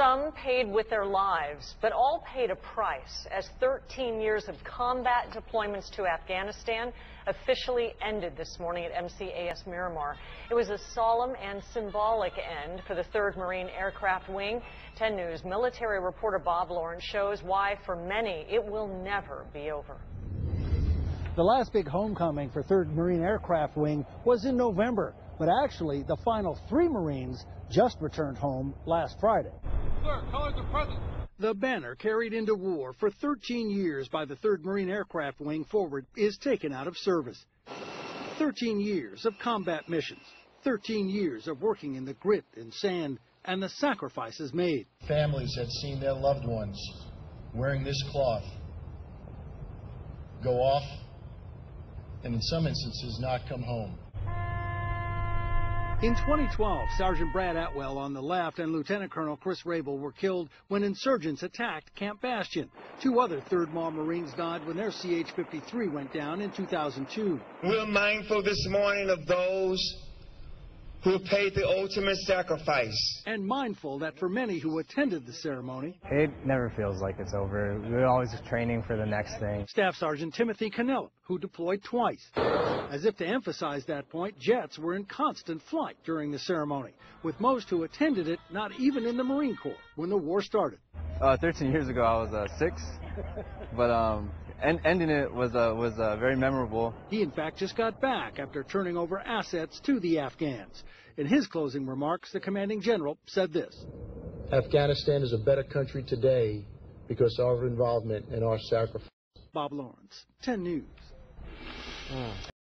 Some paid with their lives, but all paid a price as 13 years of combat deployments to Afghanistan officially ended this morning at MCAS Miramar. It was a solemn and symbolic end for the 3rd Marine Aircraft Wing. 10 News military reporter Bob Lawrence shows why, for many, it will never be over. The last big homecoming for 3rd Marine Aircraft Wing was in November, but actually the final three Marines just returned home last Friday. Sir, colors are present. The banner carried into war for 13 years by the 3rd Marine Aircraft Wing forward is taken out of service. 13 years of combat missions, 13 years of working in the grit and sand, and the sacrifices made. Families had seen their loved ones wearing this cloth go off and in some instances not come home. In 2012, Sergeant Brad Atwell on the left and Lieutenant Colonel Chris Raible were killed when insurgents attacked Camp Bastion. Two other 3rd MAW Marines died when their CH-53 went down in 2002. We're mindful this morning of those who paid the ultimate sacrifice. And mindful that for many who attended the ceremony, it never feels like it's over. We're always training for the next thing. Staff Sergeant Timothy Canella, who deployed twice. As if to emphasize that point, jets were in constant flight during the ceremony, with most who attended it not even in the Marine Corps when the war started. Uh, 13 years ago, I was uh, six, but um, and ending it was uh, was uh, very memorable. He in fact just got back after turning over assets to the Afghans. In his closing remarks, the commanding general said this: Afghanistan is a better country today because of our involvement and our sacrifice. Bob Lawrence, 10 News. Mm.